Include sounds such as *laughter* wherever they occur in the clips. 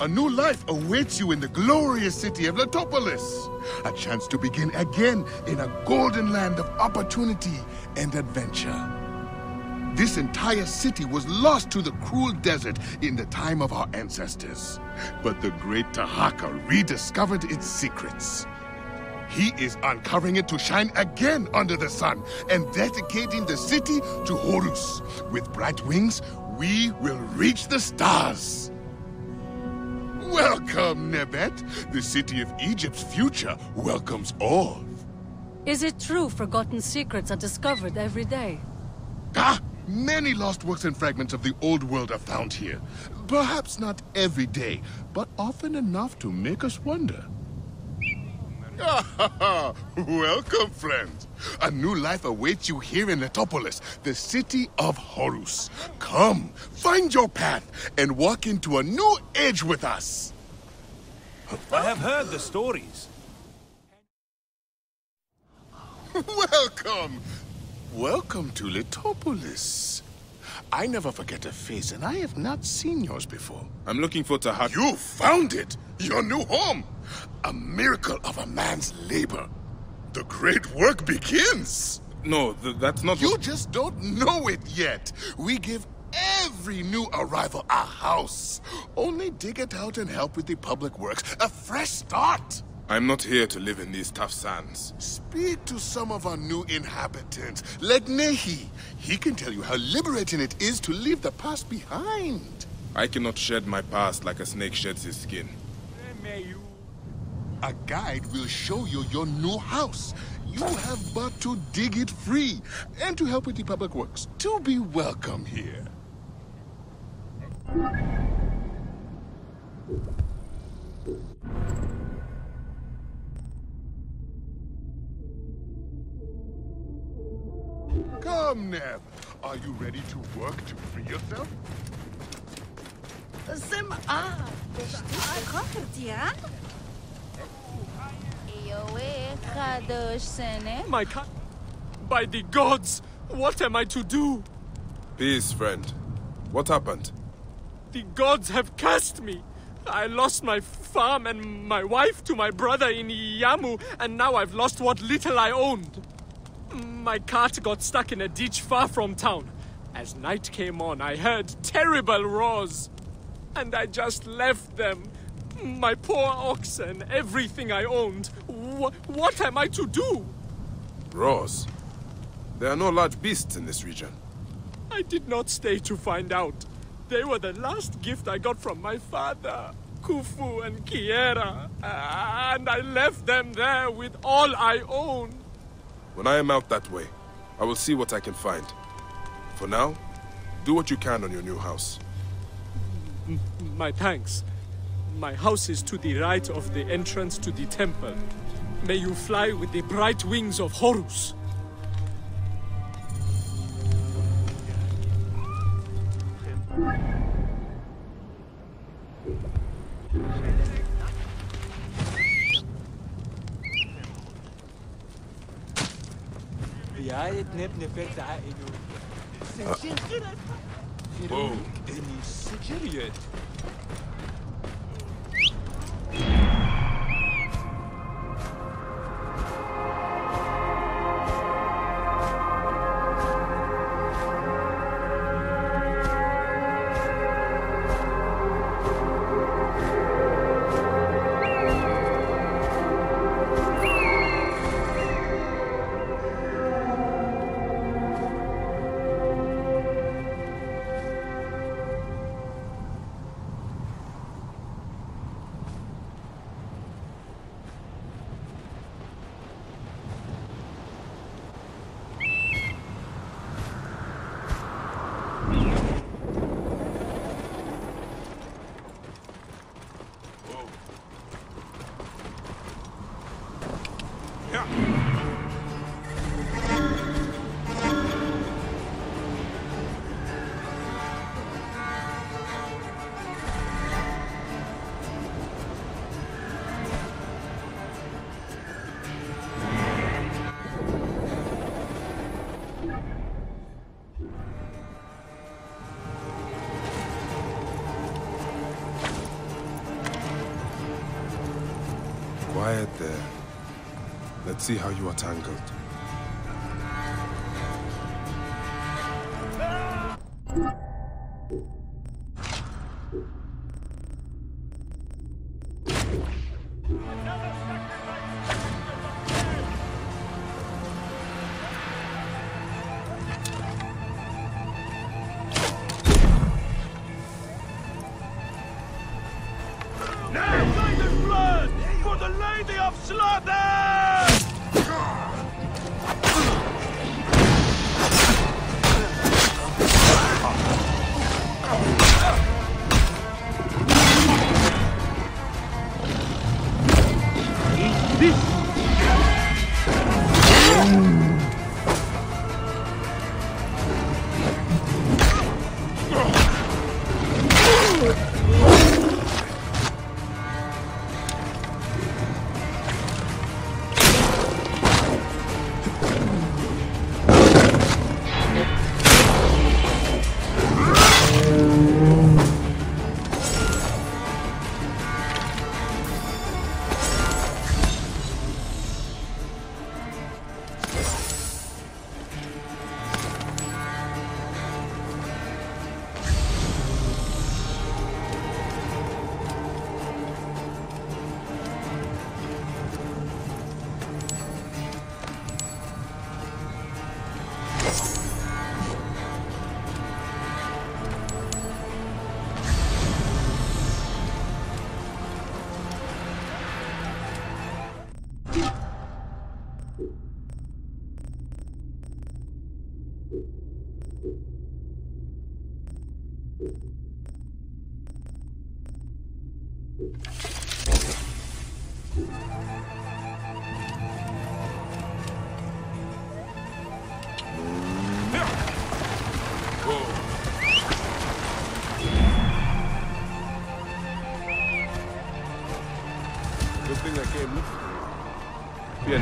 A new life awaits you in the glorious city of Letopolis. A chance to begin again in a golden land of opportunity and adventure. This entire city was lost to the cruel desert in the time of our ancestors. But the great Tahaka rediscovered its secrets. He is uncovering it to shine again under the sun and dedicating the city to Horus. With bright wings, we will reach the stars. Welcome, Nebet. The city of Egypt's future welcomes all. Is it true forgotten secrets are discovered every day? Ah! Many lost works and fragments of the old world are found here. Perhaps not every day, but often enough to make us wonder. *laughs* Welcome, friend. A new life awaits you here in Letopolis, the city of Horus. Come, find your path, and walk into a new age with us. I have heard the stories. *laughs* Welcome! Welcome to Letopolis. I never forget a face, and I have not seen yours before. I'm looking for Tahak. You found it! Your new home! A miracle of a man's labor. The great work begins! No, th that's not You just don't know it yet. We give every new arrival a house. Only dig it out and help with the public works. A fresh start! I'm not here to live in these tough sands. Speak to some of our new inhabitants, like Nehi. He can tell you how liberating it is to leave the past behind. I cannot shed my past like a snake sheds his skin. A guide will show you your new house. You have but to dig it free and to help with the public works. To be welcome here. Come, Neb. Are you ready to work to free yourself? Sim, ah, ah, My god! By the gods! What am I to do? Peace, friend. What happened? The gods have cast me! I lost my farm and my wife to my brother in Iamu, and now I've lost what little I owned. My cart got stuck in a ditch far from town. As night came on, I heard terrible roars. And I just left them. My poor oxen, everything I owned. Wh what am I to do? Roars? There are no large beasts in this region. I did not stay to find out. They were the last gift I got from my father, Khufu and Kiera. And I left them there with all I own. When I am out that way, I will see what I can find. For now, do what you can on your new house. M my thanks. My house is to the right of the entrance to the temple. May you fly with the bright wings of Horus. رعاية نبني فت عائله Whoa. إني سجلت head There. Let's see how you are tangled. Slaughter!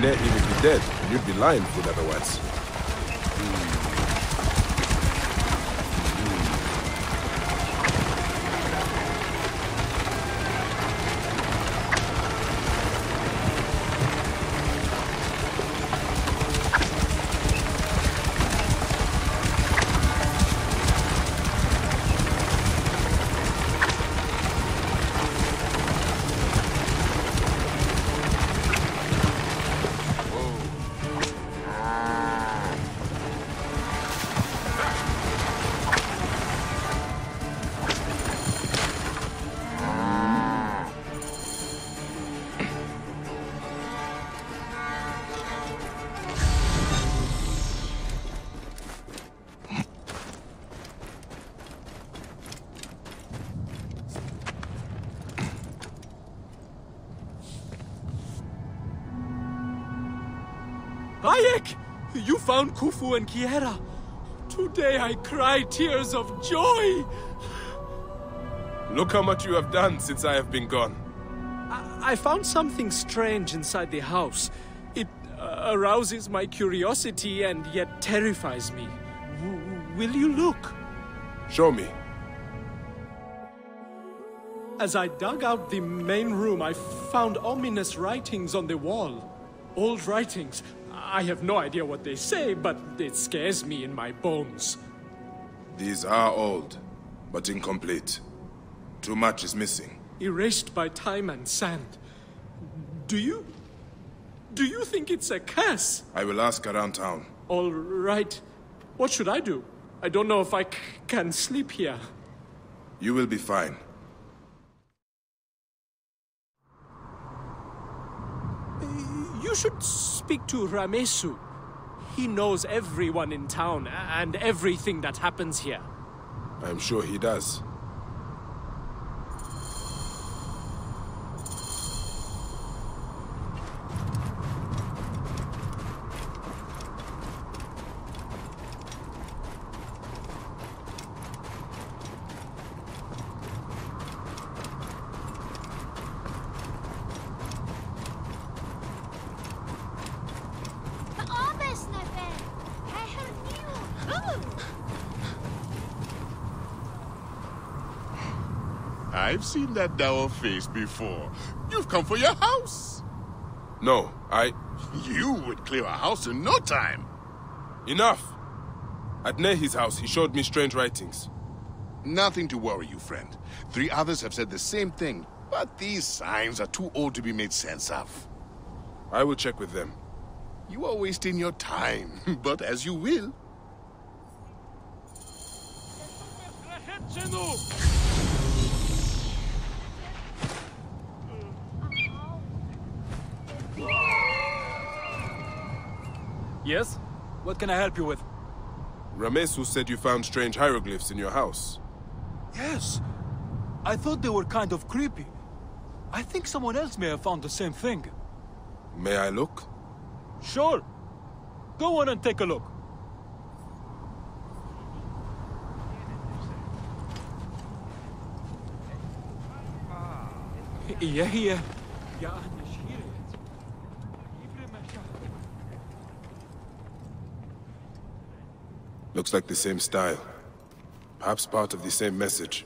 Net he would be dead, you'd be lying food otherwise. Bayek! You found Khufu and Kiera. Today I cry tears of joy. Look how much you have done since I have been gone. I, I found something strange inside the house. It uh, arouses my curiosity and yet terrifies me. W- will you look? Show me. As I dug out the main room, I found ominous writings on the wall. Old writings. I have no idea what they say, but it scares me in my bones. These are old, but incomplete. Too much is missing. Erased by time and sand. Do you. Do you think it's a curse? I will ask around town. All right. What should I do? I don't know if I can sleep here. You will be fine. You should speak to Ramesu. He knows everyone in town and everything that happens here. I am sure he does. I've seen that dour face before. You've come for your house. No, I... You would clear a house in no time. Enough! At Nehi's house, he showed me strange writings. Nothing to worry you, friend. Three others have said the same thing, but these signs are too old to be made sense of. I will check with them. You are wasting your time, *laughs* but as you will. Yes? What can I help you with? Ramesu said you found strange hieroglyphs in your house. Yes. I thought they were kind of creepy. I think someone else may have found the same thing. May I look? Sure. Go on and take a look. Yeah, yeah. Yeah. Looks like the same style. Perhaps part of the same message.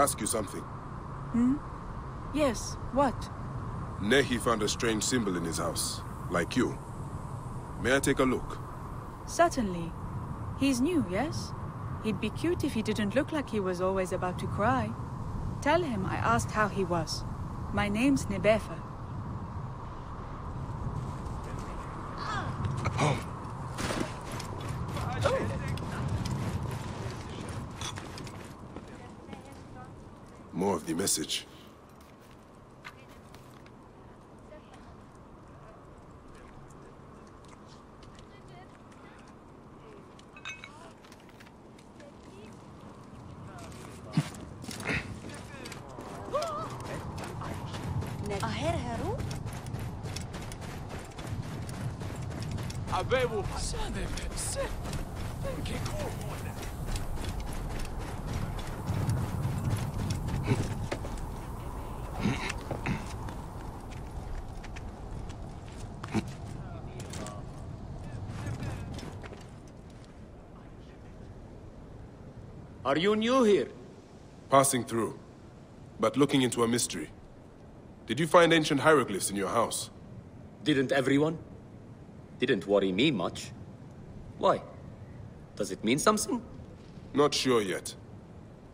Ask you something? Hmm? Yes, what? Nehi found a strange symbol in his house, like you. May I take a look? Certainly. He's new, yes? He'd be cute if he didn't look like he was always about to cry. Tell him I asked how he was. My name's Nebefer. More of the message. Are you new here? Passing through, but looking into a mystery. Did you find ancient hieroglyphs in your house? Didn't everyone? Didn't worry me much. Why? Does it mean something? Not sure yet.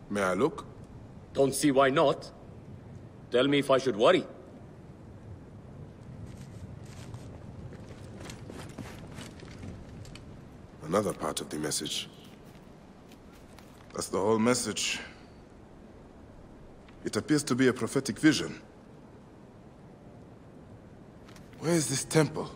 May I look? Don't see why not. Tell me if I should worry. Another part of the message. That's the whole message. It appears to be a prophetic vision. Where is this temple?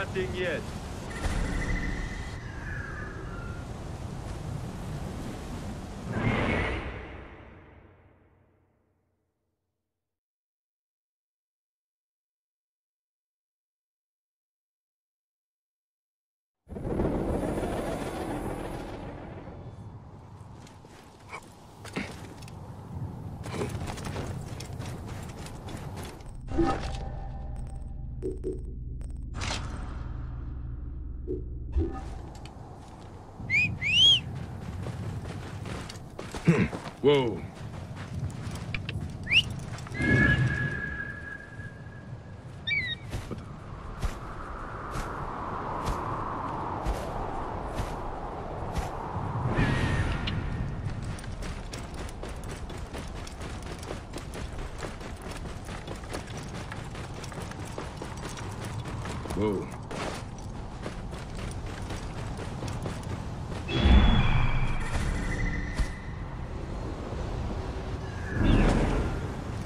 Nothing yet. Whoa. Hmm. Whoa.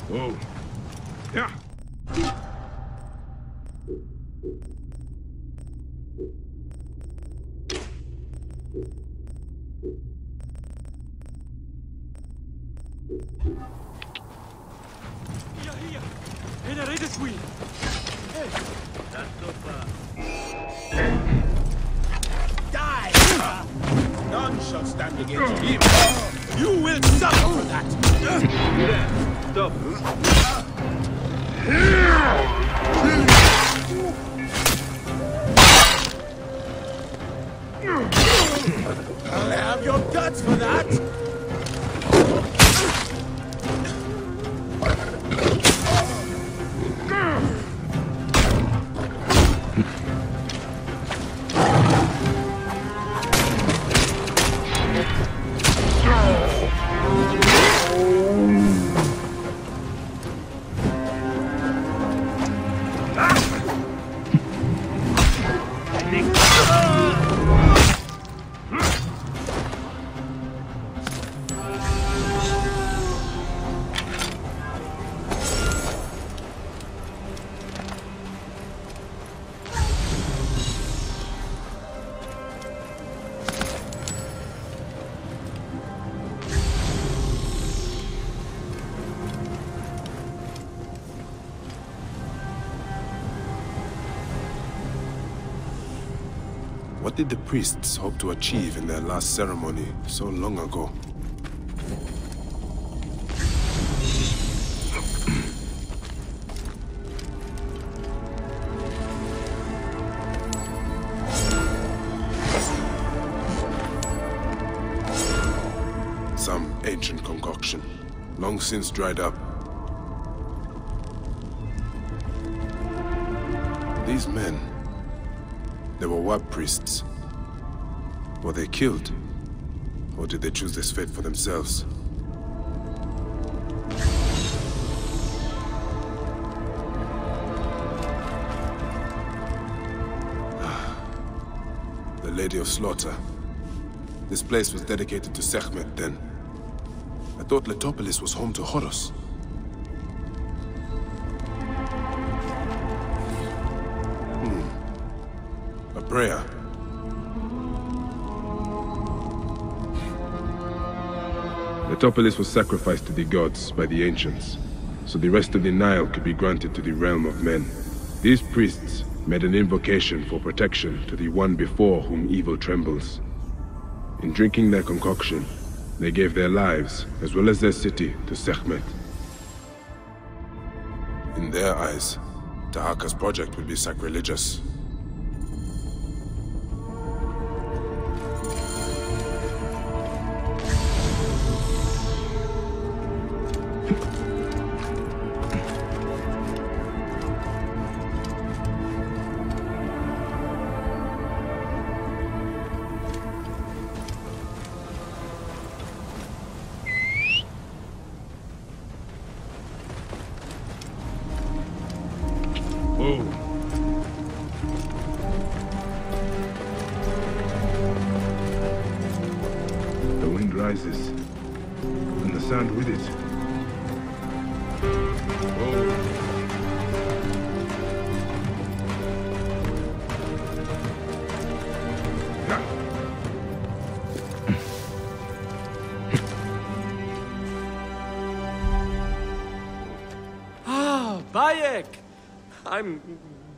Whoa. Yeah. What did the priests hope to achieve in their last ceremony so long ago? Some ancient concoction, long since dried up. They were Wab priests. Were they killed? Or did they choose this fate for themselves? *sighs* the Lady of Slaughter. This place was dedicated to Sekhmet then. I thought Letopolis was home to Horus. A prayer. Letopolis was sacrificed to the gods by the ancients, so the rest of the Nile could be granted to the realm of men. These priests made an invocation for protection to the one before whom evil trembles. In drinking their concoction, they gave their lives, as well as their city, to Sekhmet. In their eyes, Tahaka's project would be sacrilegious. Rises, and the sand with it. *laughs* Ah, Bayek! I'm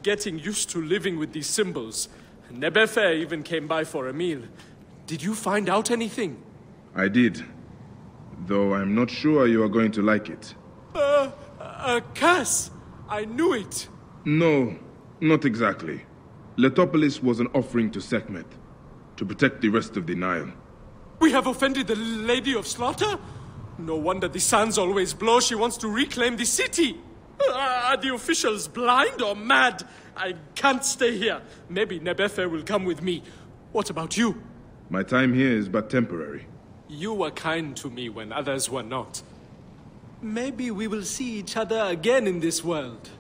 getting used to living with these symbols. Nebefer even came by for a meal. Did you find out anything? I did. Though I'm not sure you are going to like it. Uh, a curse! I knew it! No, not exactly. Letopolis was an offering to Sekhmet, to protect the rest of the Nile. We have offended the Lady of Slaughter? No wonder the sands always blow. She wants to reclaim the city. Uh, are the officials blind or mad? I can't stay here. Maybe Nebefer will come with me. What about you? My time here is but temporary. You were kind to me when others were not. Maybe we will see each other again in this world.